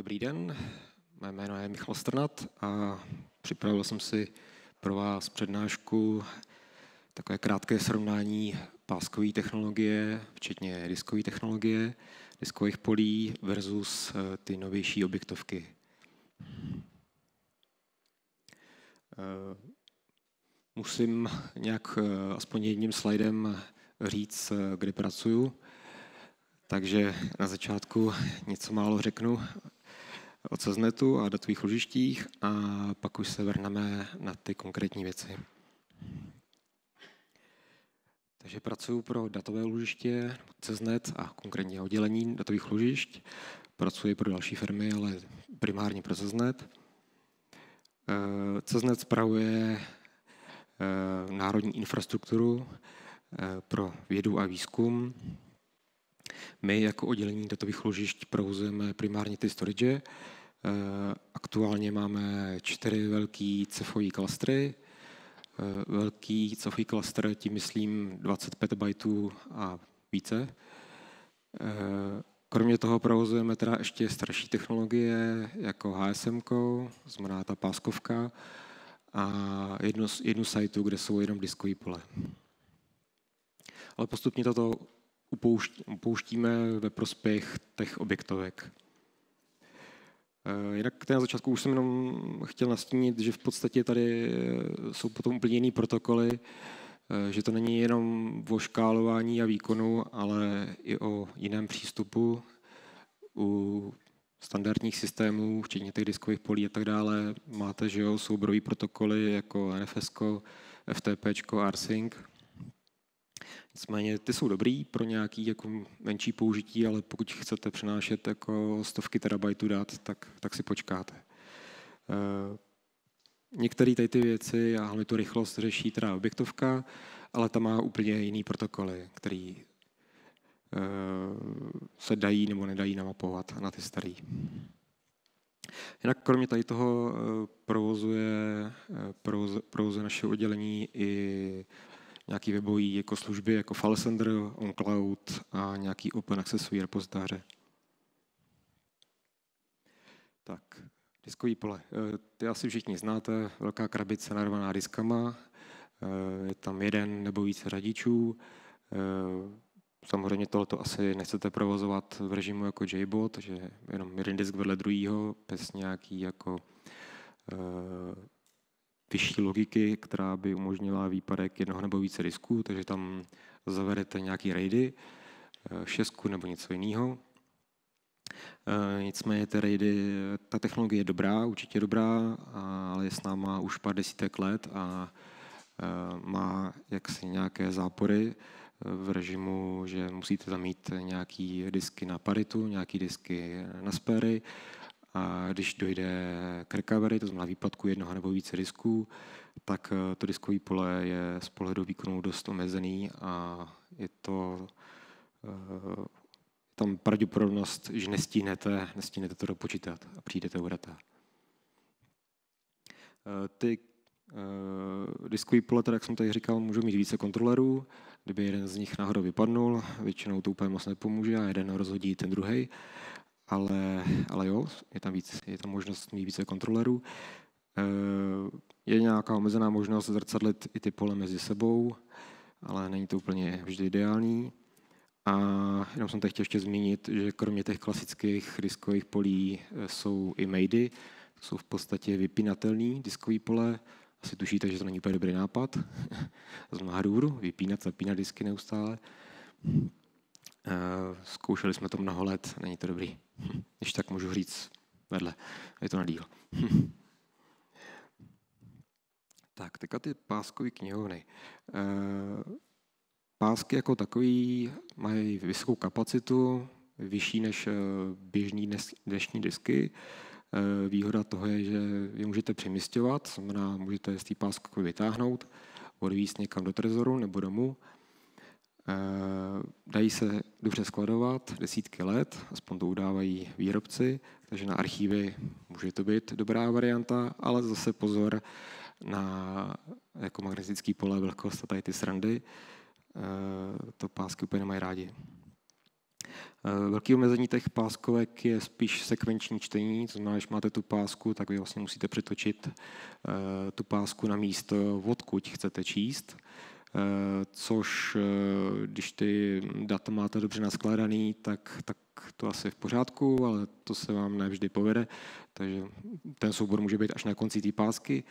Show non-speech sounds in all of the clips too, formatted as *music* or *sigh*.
Dobrý den, mé jméno je Michal Strnat a připravil jsem si pro vás přednášku takové krátké srovnání páskové technologie, včetně diskové technologie, diskových polí versus eh, ty novější objektovky. Eh, musím nějak eh, aspoň jedním slidem říct, kde pracuju. Takže na začátku něco málo řeknu o CESNETu a datových ložištích a pak už se vrhneme na ty konkrétní věci. Takže pracuji pro datové ložiště CESNET a konkrétně oddělení datových ložišť. Pracuji pro další firmy, ale primárně pro CESNET. Eh, CESNET spravuje eh, národní infrastrukturu eh, pro vědu a výzkum. My jako oddělení datových ložišť provozujeme primárně ty storage. Aktuálně máme čtyři velký cefový klastry, Eh, velký cofý klaster, tím myslím 20 petbajtů a více. Eh, kromě toho provozujeme teda ještě starší technologie, jako HSM, znamená ta páskovka, a jednu, jednu sajtu, kde jsou jenom diskové pole. Ale postupně toto upouštíme ve prospěch těch objektovek. Eh, jinak na začátku už jsem jenom chtěl nastínit, že v podstatě tady eh, jsou potom úplně jiný protokoly, eh, že to není jenom o škálování a výkonu, ale i o jiném přístupu. U standardních systémů, včetně těch diskových polí a tak dále, máte že jo, souborový protokoly jako NFS, FTP, RSync, Nicméně ty jsou dobrý pro nějaký jako menší použití, ale pokud chcete přenášet jako stovky terabajtů dat, tak, tak si počkáte. Eh, některé tady ty věci a hlavně tu rychlost řeší teda objektovka, ale ta má úplně jiný protokoly, který eh, se dají nebo nedají namapovat na ty starý. Jinak kromě tady toho eh, provozuje, provozuje naše oddělení i nějaký webový jako služby jako FileSender, OnCloud a nějaký open accessový repozitáře. Tak, diskový pole. Eh, ty asi všichni znáte, velká krabice narvaná diskama, eh, je tam jeden nebo více řadičů. Eh, samozřejmě tohoto asi nechcete provozovat v režimu jako JBot, že jenom jeden disk vedle druhého, bez nějaký jako vyšší logiky, která by umožnila výpadek jednoho nebo více disků, takže tam zavedete nějaký raidy, eh, šestku nebo něco jiného. Eh, nicméně ty raidy, ta technologie je dobrá, určitě dobrá, ale je s náma už pár desítek let a eh, má jaksi nějaké zápory v režimu, že musíte tam mít nějaký disky na paritu, nějaký disky na spéry, a když dojde k recovery, to znamená výpadku jednoho nebo více disků, tak eh, to diskové pole je z pohledu výkonu dost omezený a je to eh, tam pravděpodobnost, že nestínete, nestínete to dopočítat a přijdete o data. Eh, ty diskové pole, tak jak jsem tady říkal, můžou mít více kontrolerů. Kdyby jeden z nich náhodou vypadnul, většinou to úplně moc nepomůže a jeden rozhodí ten druhý ale, ale jo, je tam, víc, je tam možnost mít více kontrolerů. Eh, je nějaká omezená možnost zrcadlit i ty pole mezi sebou, ale není to úplně vždy ideální. A jenom jsem teď chtěl ještě zmínit, že kromě těch klasických diskových polí eh, jsou i maidy, to jsou v podstatě vypínatelné diskové pole. Asi tušíte, že to není úplně dobrý nápad. *laughs* Z hardwareu, vypínat, zapínat disky neustále. Eh, zkoušeli jsme to mnoho let, není to dobrý. Když tak můžu říct vedle, je to na díl. *laughs* tak, teďka ty páskové knihovny. Eh, pásky jako takový mají vysokou kapacitu, vyšší než eh, běžný dnešní disky. Výhoda toho je, že je můžete přemysťovat, znamená, můžete z té pásky vytáhnout, odvízt někam do trezoru nebo domů Eh, dají se dobře skladovat desítky let, aspoň to udávají výrobci, takže na archívy může to být dobrá varianta, ale zase pozor na jako magnetický pole, vlhkost a tady ty srandy. Eh, to pásky úplně nemají rádi. Velký omezení těch páskovek je spíš sekvenční čtení, to znamená, když máte tu pásku, tak vy vlastně musíte přetočit tu pásku na místo, odkud chcete číst. Eh, což eh, když ty data máte dobře naskládaný, tak, tak to asi je v pořádku, ale to se vám nevždy povede, takže ten soubor může být až na konci té pásky.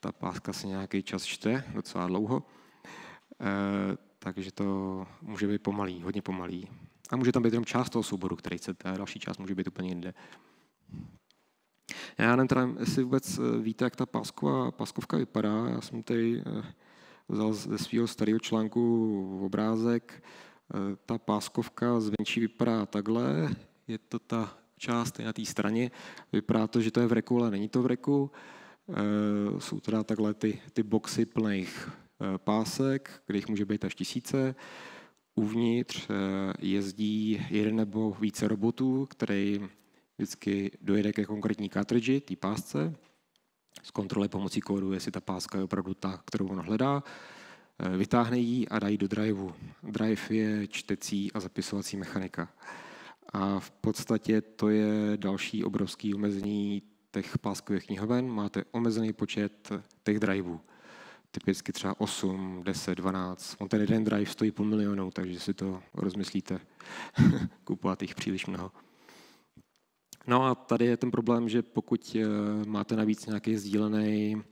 Ta páska se nějaký čas čte, docela dlouho, eh, takže to může být pomalý, hodně pomalý. A může tam být jenom část toho souboru, který chcete, a další část může být úplně jinde. Já nevím teda, jestli vůbec víte, jak ta pásková, páskovka vypadá. Já jsem tady vzal ze svého starého článku obrázek. E, ta páskovka zvenčí vypadá takhle, je to ta část na té straně. Vypadá to, že to je v reku, ale není to v reku. E, jsou teda takhle ty, ty boxy plných e, pásek, kterých může být až tisíce. Uvnitř jezdí jeden nebo více robotů, který vždycky dojede ke konkrétní cartridge, té pásce, zkontroluje pomocí kódu, jestli ta páska je opravdu ta, kterou on hledá, eh, vytáhne ji a dají do driveu. Drive je čtecí a zapisovací mechanika. A v podstatě to je další obrovský omezení těch páskových knihoven. Máte omezený počet těch driveů. Typicky třeba 8, 10, 12. On ten jeden drive stojí půl milionu, takže si to rozmyslíte. *laughs* Kupovat jich příliš mnoho. No a tady je ten problém, že pokud eh, máte navíc nějaký sdílený,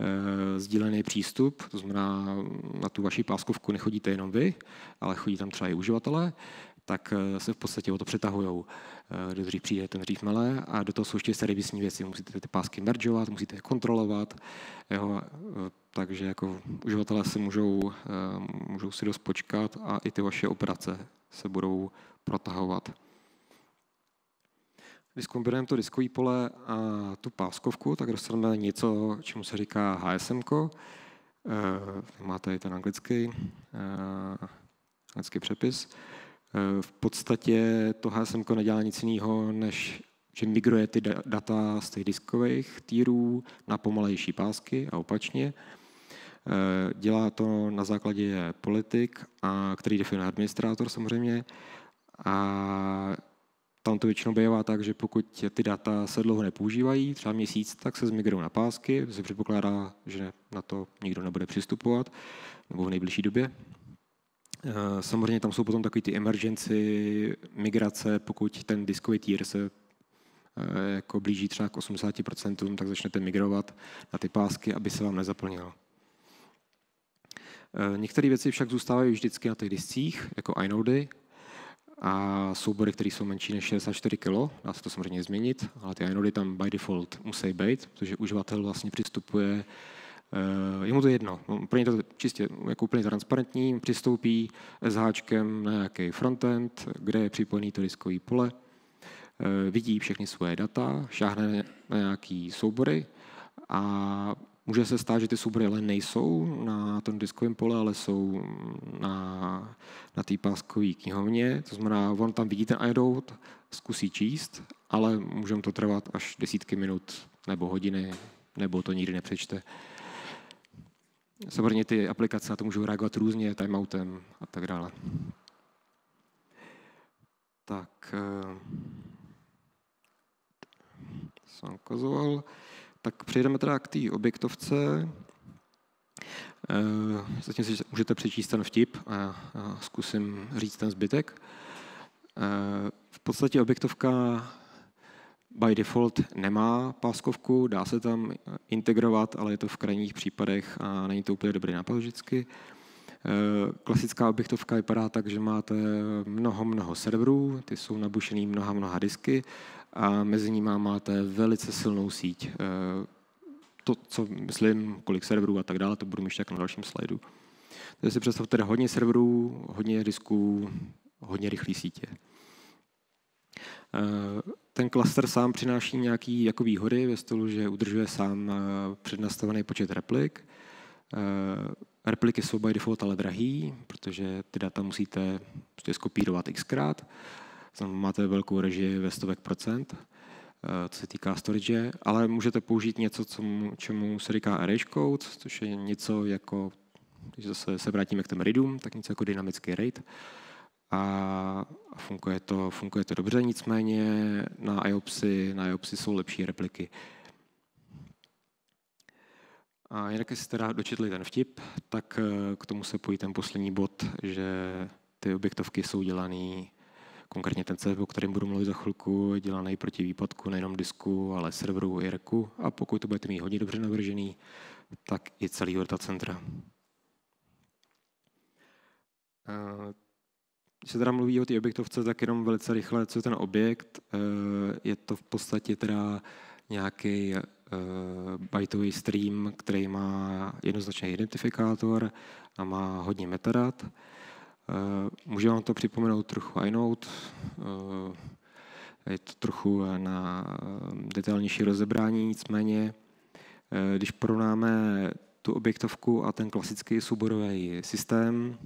eh, sdílený přístup, to znamená na tu vaši páskovku nechodíte jenom vy, ale chodí tam třeba i uživatelé, tak eh, se v podstatě o to přetahují. Kdo dřív přijde, ten dřív mele a do toho jsou ještě servisní věci. Musíte ty pásky mergeovat, musíte je kontrolovat. Jo, takže jako uživatelé si můžou, můžou si dost počkat a i ty vaše operace se budou protahovat. Když kombinujeme to diskové pole a tu páskovku, tak dostaneme něco, čemu se říká HSM. Eh, máte tady ten anglický, eh, anglický přepis. Eh, v podstatě to HSM nedělá nic jiného, než že migruje ty data z těch diskových týrů na pomalejší pásky a opačně. Dělá to na základě politik, a který definuje administrátor samozřejmě. A tam to většinou bývá tak, že pokud ty data se dlouho nepoužívají, třeba měsíc, tak se zmigrují na pásky, se předpokládá, že na to nikdo nebude přistupovat, nebo v nejbližší době. Eh, samozřejmě tam jsou potom takový ty emergency migrace, pokud ten diskový tier se eh, jako blíží třeba k 80%, tak začnete migrovat na ty pásky, aby se vám nezaplnilo. Eh, některé věci však zůstávají vždycky na těch discích, jako inody, a soubory, které jsou menší než 64 kg, dá se to samozřejmě změnit, ale ty inody tam by default musí být, protože uživatel vlastně přistupuje Uh, je mu to jedno, no, pro ně to čistě jako úplně transparentní, přistoupí s háčkem na nějaký frontend, kde je připojený to diskové pole, uh, vidí všechny svoje data, šáhne na nějaký soubory a Může se stát, že ty soubory nejsou na tom diskovém pole, ale jsou na, na té páskové knihovně. To znamená, on tam vidí ten iDout, zkusí číst, ale může to trvat až desítky minut nebo hodiny, nebo to nikdy nepřečte. Samozřejmě ty aplikace na to můžou reagovat různě, timeoutem a tak dále. Tak, eh, jsem ukazoval. Tak přejdeme teda k té objektovce. Eh, zatím si můžete přečíst ten vtip a zkusím říct ten zbytek. Eh, v podstatě objektovka by default nemá páskovku, dá se tam integrovat, ale je to v krajních případech a není to úplně dobrý nápad vždycky. Eh, klasická objektovka vypadá tak, že máte mnoho, mnoho serverů, ty jsou nabušený mnoha, mnoha disky a mezi nimi máte velice silnou síť. Eh, to, co myslím, kolik serverů a tak dále, to budu ještě na dalším slajdu. Takže si představte hodně serverů, hodně disků, hodně rychlé sítě. Eh, ten klaster sám přináší nějaké jako výhody ve stylu, že udržuje sám přednastavený počet replik, Repliky jsou by default ale drahý, protože ty data musíte prostě skopírovat xkrát. Máte velkou režii ve stovek procent, eh, co se týká storage, ale můžete použít něco, co, čemu se říká array code, což je něco jako, když zase se vrátíme k těm readům, tak něco jako dynamický RAID. a funguje to, funguje to dobře, nicméně na IOPSy, na IOPSy jsou lepší repliky. A jinak, jestli teda dočetli ten vtip, tak eh, k tomu se pojí ten poslední bod, že ty objektovky jsou dělané, konkrétně ten CF, o kterém budu mluvit za chvilku, je dělaný proti výpadku nejenom disku, ale serveru i reku. A pokud to budete mít hodně dobře navržený, tak i celý centra. Eh, když se teda mluví o té objektovce, tak jenom velice rychle, co je ten objekt. Eh, je to v podstatě teda nějaký byteový stream, který má jednoznačný identifikátor a má hodně metadat. Uh, může vám to připomenout trochu iNote, uh, je to trochu na detailnější rozebrání, nicméně, když porovnáme tu objektovku a ten klasický souborový systém,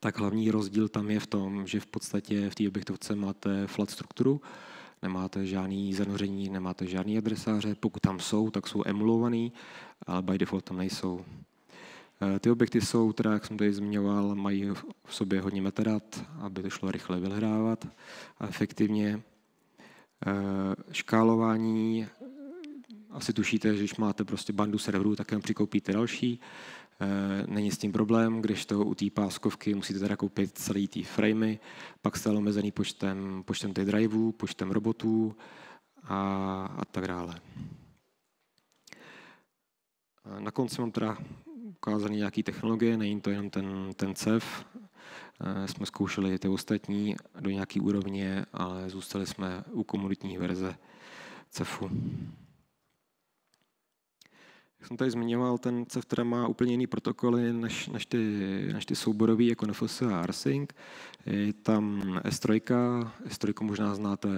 tak hlavní rozdíl tam je v tom, že v podstatě v té objektovce máte flat strukturu, nemáte žádný zanoření, nemáte žádný adresáře, pokud tam jsou, tak jsou emulovaný, ale by default tam nejsou. Eh, ty objekty jsou, teda, jak jsem tady zmiňoval, mají v sobě hodně metadat, aby to šlo rychle vyhledávat a efektivně. Eh, škálování, asi tušíte, že když máte prostě bandu serverů, tak jen přikoupíte další. Eh, není s tím problém, když to u té páskovky musíte teda koupit celý ty framey, pak jste omezený počtem, počtem těch driveů, počtem robotů a, a tak dále. Eh, na konci mám teda ukázané nějaké technologie, není to jenom ten, ten CEF, eh, jsme zkoušeli ty ostatní do nějaké úrovně, ale zůstali jsme u komunitní verze CEFu jsem tady zmiňoval, ten CEF teda má úplně jiný protokoly než, než, ty, než ty souborový jako NFS a rsync. Je tam S3, S3 možná znáte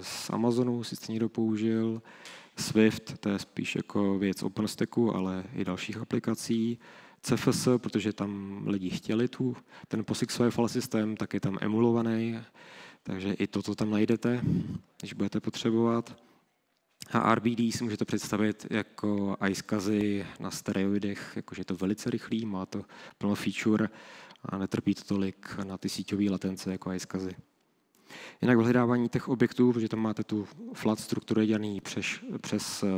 z Amazonu, si někdo použil. Swift, to je spíš jako věc OpenStacku, ale i dalších aplikací. CFS, protože tam lidi chtěli tu, ten file systém, tak je tam emulovaný, takže i toto tam najdete, když budete potřebovat. A RBD si můžete představit jako iSCSI na stereoidech, jakože je to velice rychlý, má to plno feature a netrpí to tolik na ty síťové latence jako iSCSI. Jinak vyhledávání těch objektů, protože tam máte tu flat strukturu dělaný přes, přes uh,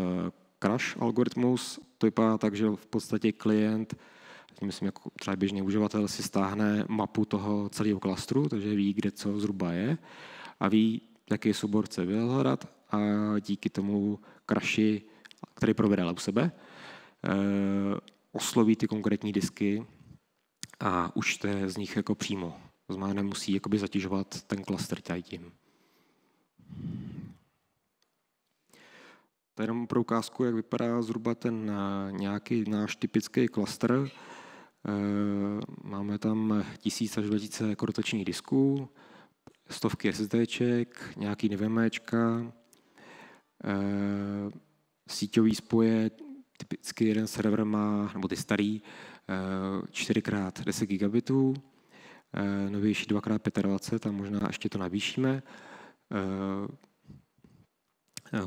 crash algoritmus, to vypadá tak, že v podstatě klient, myslím jako třeba běžný uživatel, si stáhne mapu toho celého klastru, takže ví, kde co zhruba je a ví, jaký soubor chce vyhledat a díky tomu kraši, který provede u sebe, eh, osloví ty konkrétní disky a učte z nich jako přímo. To znamená, nemusí jakoby zatěžovat ten klaster tím. To je jenom pro ukázku, jak vypadá zhruba ten eh, nějaký náš typický klaster. Eh, máme tam tisíc až 2000 rotačních disků, stovky SSDček, nějaký NVMEčka, síťový spoje, typicky jeden server má, nebo ty starý, 4x10 eh, gigabitů, eh, novější 2x25 a možná ještě to navýšíme.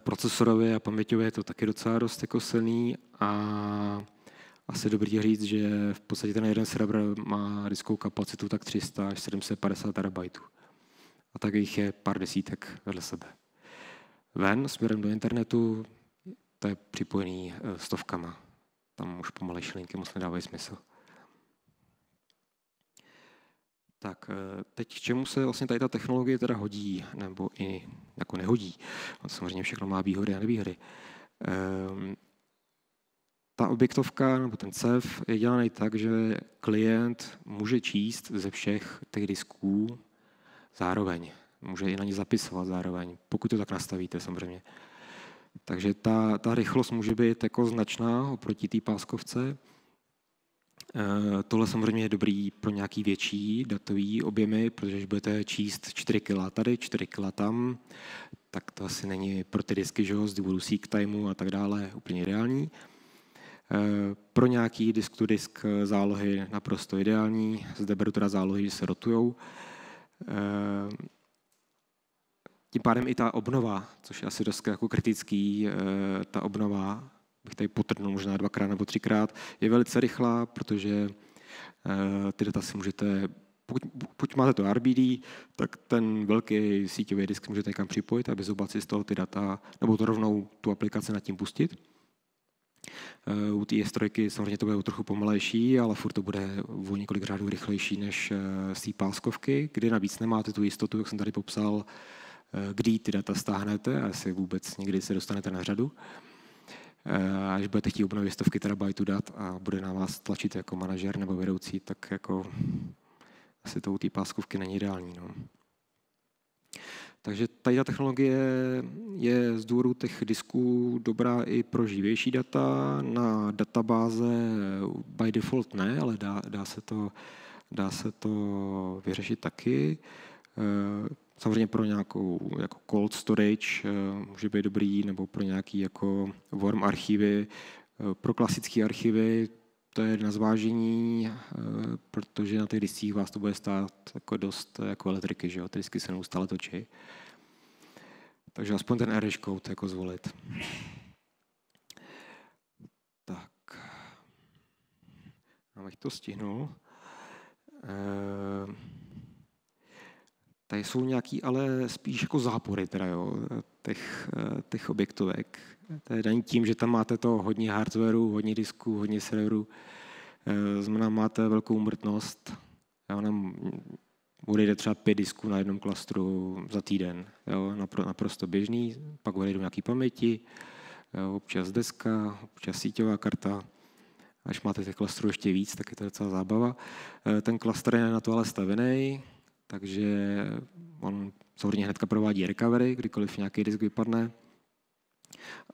Procesorově a paměťově je to taky docela dost jako silný a asi dobrý říct, že v podstatě ten jeden server má diskovou kapacitu tak 300 až 750 terabajtů. A tak jich je pár desítek vedle sebe ven směrem do internetu, to je připojený eh, stovkama. Tam už pomalej šlinky moc nedávají smysl. Tak eh, teď k čemu se vlastně tady ta technologie teda hodí, nebo i jako nehodí. On samozřejmě všechno má výhody a nevýhody. Ehm, ta objektovka nebo ten CEF je dělaný tak, že klient může číst ze všech těch disků zároveň může i na ně zapisovat zároveň, pokud to tak nastavíte samozřejmě. Takže ta, ta rychlost může být jako značná oproti té páskovce. E, tohle samozřejmě je dobrý pro nějaký větší datový objemy, protože když budete číst 4 kg tady, 4 kg tam, tak to asi není pro ty disky, že z důvodu seek timeu a tak dále úplně ideální. E, pro nějaký disk to disk zálohy naprosto ideální. Zde beru teda zálohy, že se rotujou. E, tím pádem i ta obnova, což je asi dost jako kritický, eh, ta obnova, bych tady potrhnul možná dvakrát nebo třikrát, je velice rychlá, protože eh, ty data si můžete pokud, pokud máte to RBD, tak ten velký síťový disk můžete někam připojit, aby zobat si z toho ty data, nebo to rovnou tu aplikaci nad tím pustit. Eh, u té S3 samozřejmě to bude trochu pomalejší, ale furt to bude o několik řádů rychlejší než z té páskovky, kdy navíc nemáte tu jistotu, jak jsem tady popsal, kdy ty data stáhnete a jestli vůbec někdy se dostanete na řadu. Eh, až budete chtít obnovit stovky terabajtů dat a bude na vás tlačit jako manažer nebo vedoucí, tak jako asi to u té páskovky není ideální. No. Takže tady ta technologie je z důvodu těch disků dobrá i pro živější data. Na databáze by default ne, ale dá, dá, se, to, dá se to vyřešit taky. Samozřejmě pro nějakou jako cold storage eh, může být dobrý, nebo pro nějaký jako warm archivy. Eh, pro klasické archivy to je na zvážení, eh, protože na těch discích vás to bude stát jako dost jako elektriky, že jo? Ty disky se neustále točí. Takže aspoň ten Irish code jako zvolit. Tak. Abych to stihnul. Tady jsou nějaký ale spíš jako zápory teda, jo, těch, těch objektovek. To je daní tím, že tam máte to hodně hardwareu, hodně disků, hodně serverů. Eh, znamená, máte velkou umrtnost. Jo, odejde třeba pět disků na jednom klastru za týden. Jo, naprosto běžný. Pak odejdou nějaký paměti, jo, občas deska, občas síťová karta. Až máte těch klastrů ještě víc, tak je to docela zábava. Eh, ten klaster je na to ale stavený, takže on samozřejmě hnedka provádí recovery, kdykoliv nějaký disk vypadne.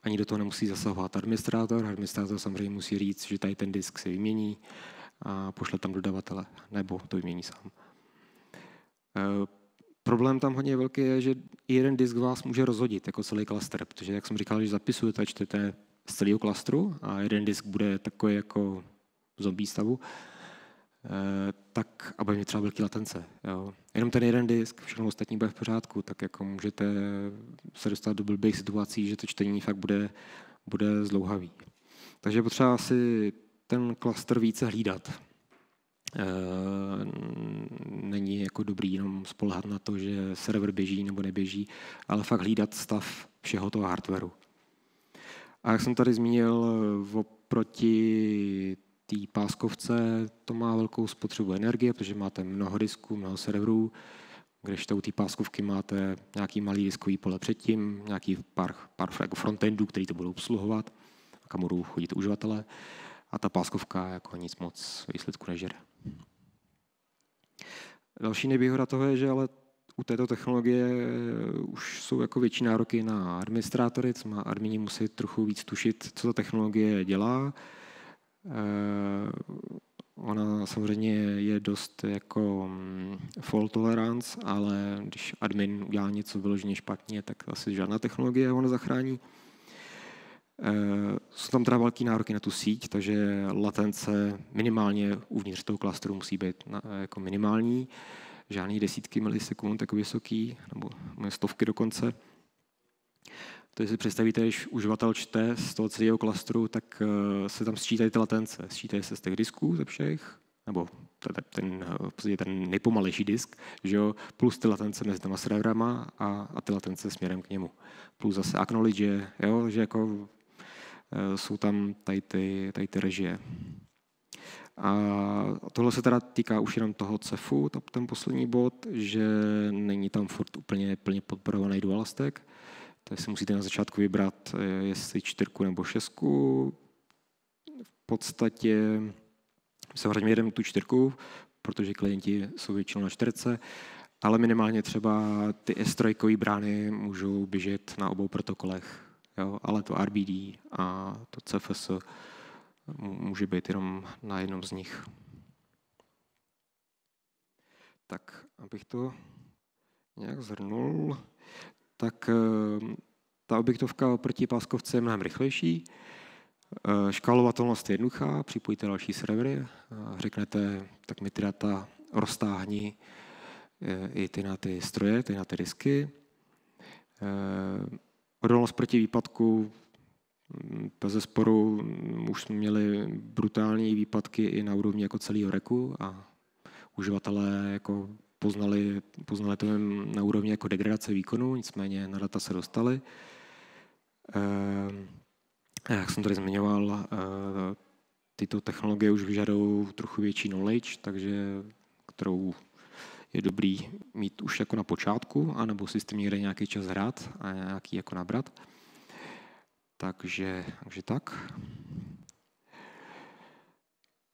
Ani do toho nemusí zasahovat administrátor. Administrátor samozřejmě musí říct, že tady ten disk se vymění a pošle tam dodavatele, nebo to vymění sám. E, problém tam hodně velký je, že jeden disk vás může rozhodit jako celý klaster, protože jak jsem říkal, že zapisujete a čtete z celého klastru a jeden disk bude takový jako zombie stavu, tak, aby mě třeba velký latence. Jo. Jenom ten jeden disk, všechno ostatní bude v pořádku, tak jako můžete se dostat do blbých situací, že to čtení fakt bude, bude zlouhavý. Takže potřeba si ten klaster více hlídat. E, není jako dobrý jenom spolehat na to, že server běží nebo neběží, ale fakt hlídat stav všeho toho hardwareu. A jak jsem tady zmínil, oproti té páskovce to má velkou spotřebu energie, protože máte mnoho disků, mnoho serverů, když u té páskovky máte nějaký malý diskový pole předtím, nějaký pár, pár jako frontendů, který to budou obsluhovat, kam budou chodit uživatelé. A ta páskovka jako nic moc výsledku nežere. Další nevýhoda toho je, že ale u této technologie už jsou jako větší nároky na administrátory, co má admini musí trochu víc tušit, co ta technologie dělá, Eh, ona samozřejmě je dost jako mm, fault tolerance, ale když admin udělá něco vyloženě špatně, tak asi žádná technologie ho nezachrání. Eh, jsou tam teda velký nároky na tu síť, takže latence minimálně uvnitř toho klastru musí být jako minimální. Žádný desítky milisekund jako vysoký, nebo stovky dokonce. To si představíte, když uživatel čte z toho celého klastru, tak eh, se tam sčítají ty latence. Sčítají se z těch disků ze všech, nebo ten, ten, ten nejpomalejší disk, že jo, plus ty latence mezi těma serverama a, a ty latence směrem k němu. Plus zase acknowledge, jo, že jako eh, jsou tam tady ty, tady ty režie. A tohle se teda týká už jenom toho CEFu, ten poslední bod, že není tam furt úplně plně podporovaný dual stack, takže si musíte na začátku vybrat, eh, jestli čtyřku nebo šestku. V podstatě vrátíme jedeme tu čtyřku, protože klienti jsou většinou na čtyřce, ale minimálně třeba ty S3 brány můžou běžet na obou protokolech. Jo? Ale to RBD a to CFS může být jenom na jednom z nich. Tak, abych to nějak zhrnul tak eh, ta objektovka oproti páskovce je mnohem rychlejší. Eh, škálovatelnost je jednoduchá, připojíte další servery, řeknete, tak mi ty data roztáhni eh, i ty na ty stroje, ty na ty disky. Odolnost proti výpadku mm, bez sporu mm, už jsme měli brutální výpadky i na úrovni jako celého reku a uživatelé jako poznali, poznali to na úrovni jako degradace výkonu, nicméně na data se dostali. Jak jsem tady zmiňoval, tyto technologie už vyžadují trochu větší knowledge, takže kterou je dobrý mít už jako na počátku, anebo si s tím někde nějaký čas hrát a nějaký jako nabrat. Takže, takže tak.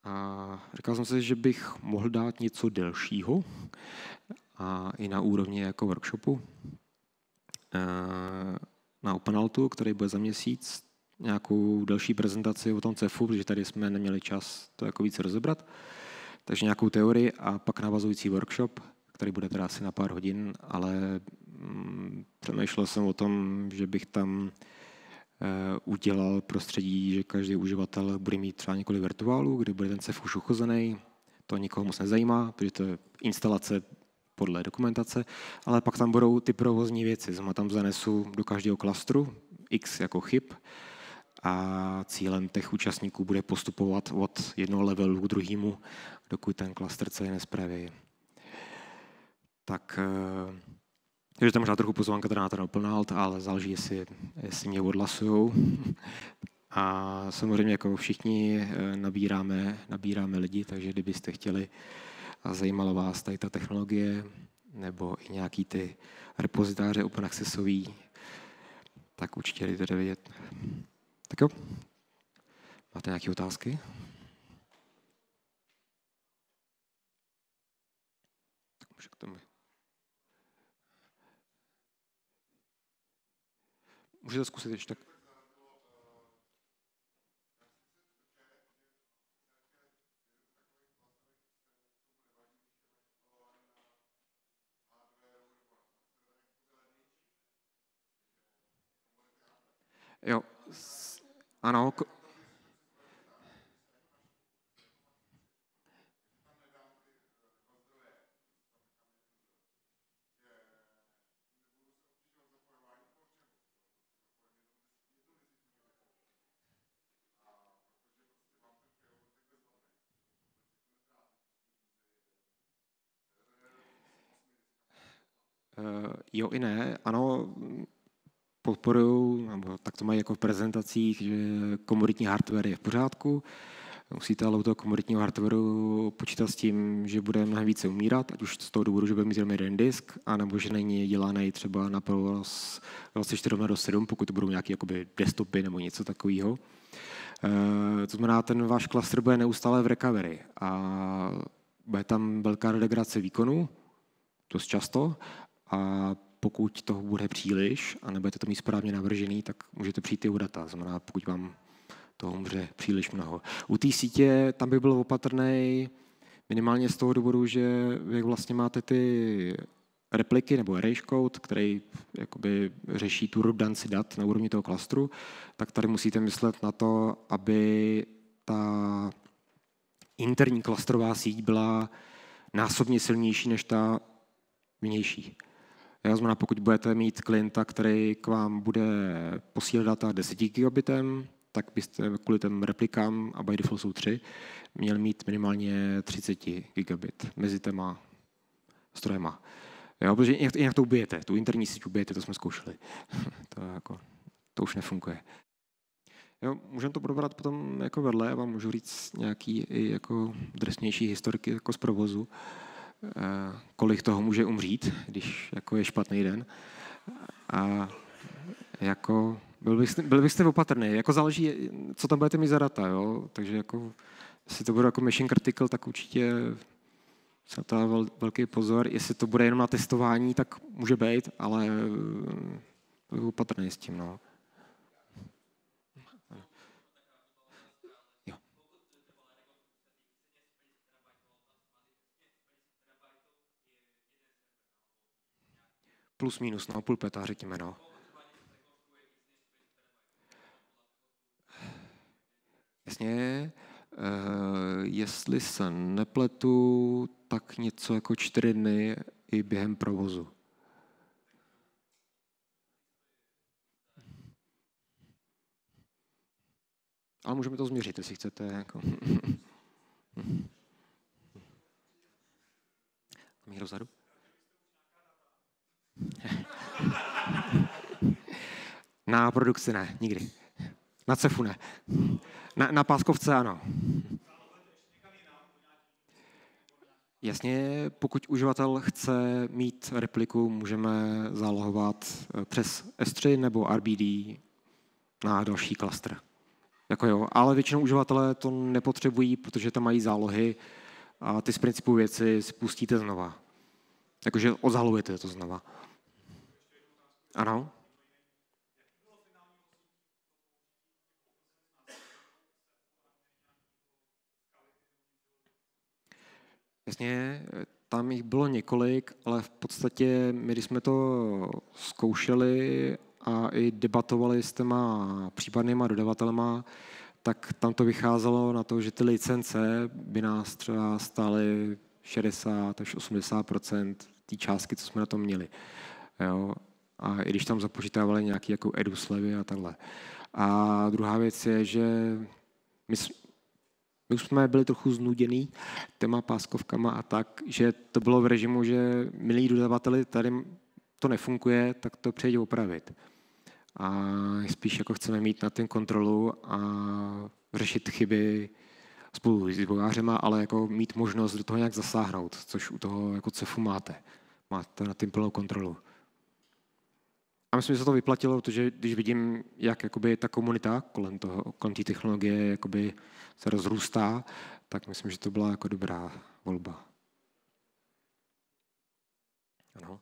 A říkal jsem si, že bych mohl dát něco delšího a i na úrovni jako workshopu. Na OpenAltu, který bude za měsíc, nějakou další prezentaci o tom CEFu, protože tady jsme neměli čas to jako více rozebrat. Takže nějakou teorii a pak navazující workshop, který bude teda asi na pár hodin, ale mm, přemýšlel jsem o tom, že bych tam eh, udělal prostředí, že každý uživatel bude mít třeba několik virtuálů, kde bude ten CEF už uchozený. To nikoho moc nezajímá, protože to je instalace podle dokumentace, ale pak tam budou ty provozní věci. Znamená, tam zanesu do každého klastru x jako chyb a cílem těch účastníků bude postupovat od jednoho levelu k druhému, dokud ten klaster celý nespraví. Tak eh, takže to možná trochu pozvánka teda ten open alt, ale záleží, jestli, jestli mě odhlasujou. *laughs* A samozřejmě jako všichni eh, nabíráme, nabíráme lidi, takže kdybyste chtěli a zajímalo vás tady ta technologie nebo i nějaký ty repozitáře open accessový, tak určitě jdete vědět. Tak jo, máte nějaké otázky? Tak k tomu. Můžete zkusit ještě tak. Jo, ano. Jo i ne. Ano, podporují, nebo tak to mají jako v prezentacích, že komoditní hardware je v pořádku. Musíte ale u toho komoditního hardwareu počítat s tím, že bude mnohem více umírat, ať už z toho důvodu, že bude mít jenom jeden disk, anebo že není dělaný třeba na provoz 24 do 7, pokud to budou nějaké jakoby desktopy nebo něco takového. Eh, to znamená, ten váš klaster bude neustále v recovery a bude tam velká degradace výkonu, dost často, a pokud toho bude příliš a nebudete to mít správně navržený, tak můžete přijít i u data. Znamená, pokud vám toho umře příliš mnoho. U té sítě tam by byl opatrný minimálně z toho důvodu, že jak vlastně máte ty repliky nebo array code, který jakoby řeší tu redundancy dat na úrovni toho klastru, tak tady musíte myslet na to, aby ta interní klastrová síť byla násobně silnější než ta vnější. Já znamená, pokud budete mít klienta, který k vám bude posílat data 10 gigabitem, tak byste kvůli těm replikám, a by default jsou 3, měl mít minimálně 30 gigabit mezi těma strojema. Jo, protože jinak, jinak to ubijete, tu interní síť ubijete, to jsme zkoušeli. *laughs* to, jako, to už nefunguje. Jo, můžeme to probrat potom jako vedle, já vám můžu říct nějaký i jako drsnější historiky jako z provozu. Eh, kolik toho může umřít, když jako je špatný den. A jako byl byste, byl byste opatrný. Jako záleží, co tam budete mít za data. Jo? Takže jako, jestli to bude jako mission critical, tak určitě se to vel, velký pozor. Jestli to bude jenom na testování, tak může být, ale byl opatrný s tím. No. Plus minus, no, půl peta, řekněme, no. Jasně, Uh, jestli se nepletu, tak něco jako čtyři dny i během provozu. Ale můžeme to změřit, jestli chcete. Jako. *laughs* Někdo vzadu? Na produkci ne, nikdy. Na cefu ne. Na, na páskovce ano. Jasně, pokud uživatel chce mít repliku, můžeme zálohovat eh, přes S3 nebo RBD na další klastr. Jako jo, ale většinou uživatelé to nepotřebují, protože tam mají zálohy a ty z principu věci spustíte znova. Jakože ozálohujete to znova. Ano? Jasně, tam jich bylo několik, ale v podstatě my, když jsme to zkoušeli a i debatovali s těma případnýma dodavatelema, tak tam to vycházelo na to, že ty licence by nás třeba stály 60 až 80% té částky, co jsme na tom měli. Jo? A i když tam započítávali nějaké jako edu slevy a takhle. A druhá věc je, že my, my už jsme byli trochu znuděný těma páskovkama a tak, že to bylo v režimu, že milí dodavateli, tady to nefunguje, tak to přejde opravit. A spíš jako chceme mít na tím kontrolu a řešit chyby spolu s vývojářema, ale jako mít možnost do toho nějak zasáhnout, což u toho jako CEFu máte. Máte na tím plnou kontrolu. A myslím, že se to vyplatilo, protože když vidím, jak jakoby, ta komunita kolem, toho, kolem té technologie jakoby, se rozrůstá, tak myslím, že to byla jako dobrá volba. Ano.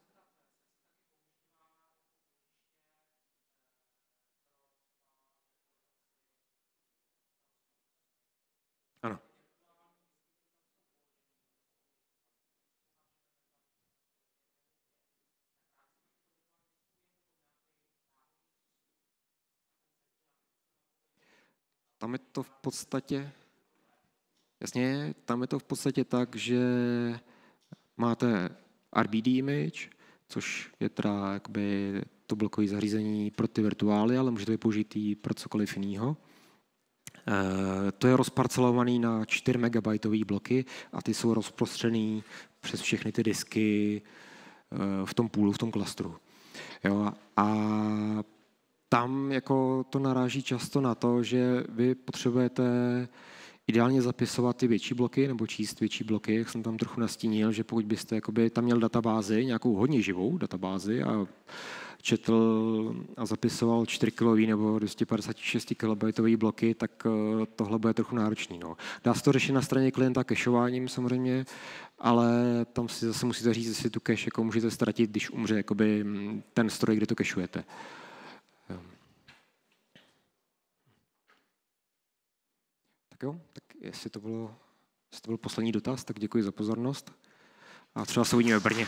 Tam je to v podstatě, jasně, tam je to v podstatě tak, že máte RBD image, což je teda jakoby to blokové zařízení pro ty virtuály, ale může to být použitý pro cokoliv jiného. Eh, to je rozparcelovaný na 4 MB bloky a ty jsou rozprostřený přes všechny ty disky eh, v tom půlu, v tom klastru. Jo, a tam jako to naráží často na to, že vy potřebujete ideálně zapisovat ty větší bloky nebo číst větší bloky, jak jsem tam trochu nastínil, že pokud byste jakoby, tam měl databázi, nějakou hodně živou databázi a četl a zapisoval 4 kilový nebo 256 kilobajtový bloky, tak eh, tohle bude trochu náročný. No. Dá se to řešit na straně klienta cacheováním samozřejmě, ale tam si zase musíte říct, jestli tu cache jako můžete ztratit, když umře jakoby, ten stroj, kde to cacheujete. Tak jo, tak jestli to, bylo, jestli to byl poslední dotaz, tak děkuji za pozornost a třeba se uvidíme v Brně.